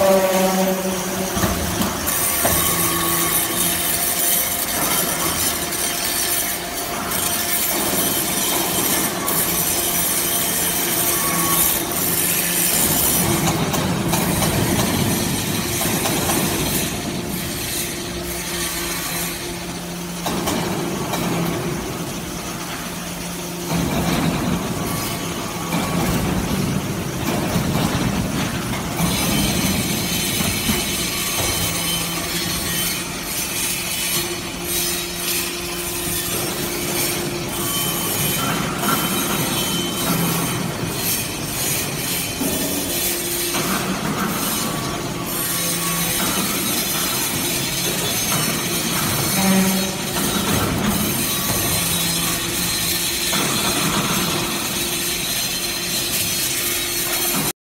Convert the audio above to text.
Oh.